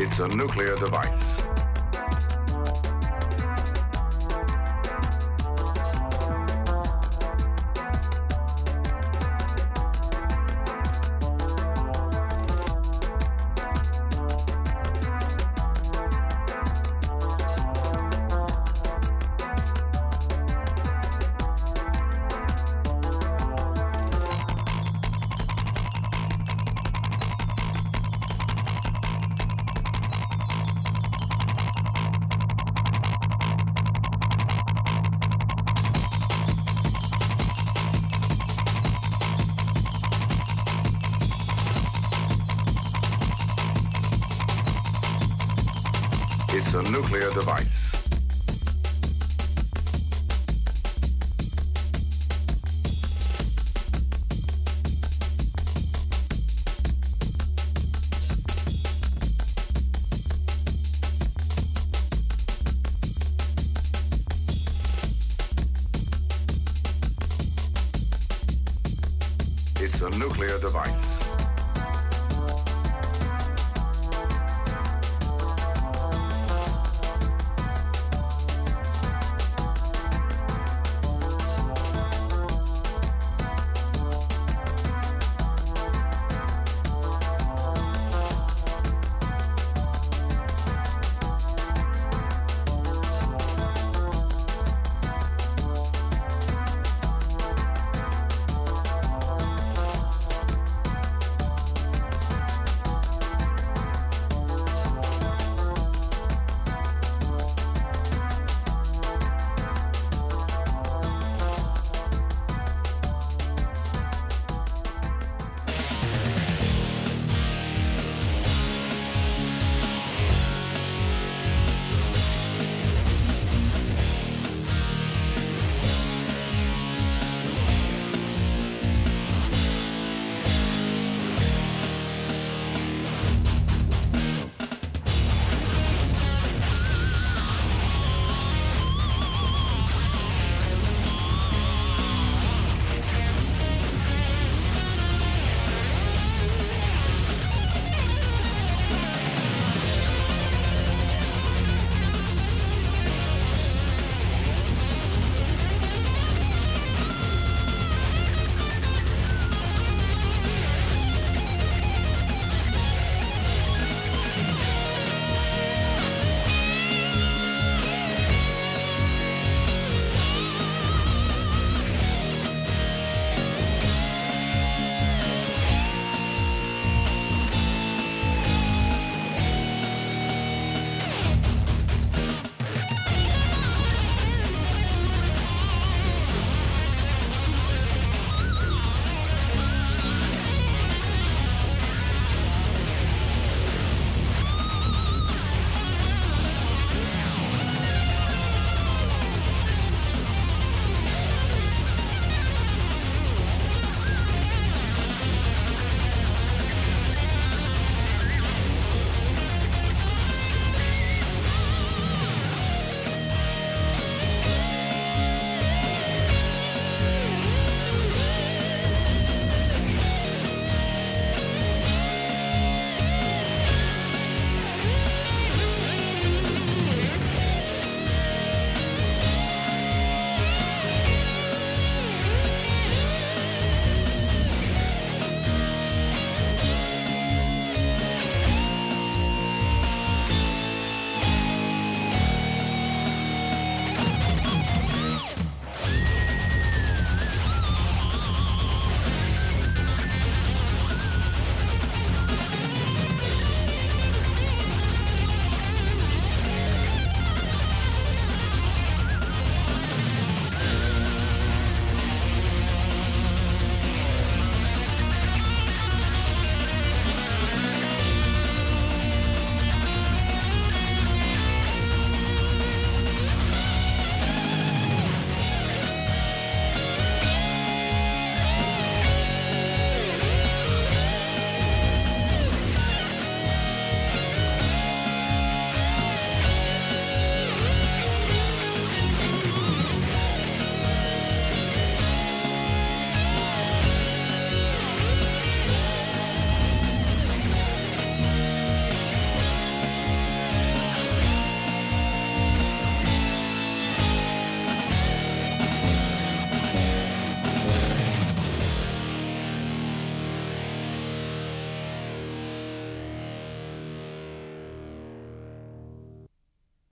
It's a nuclear device. A nuclear device. It's a nuclear device.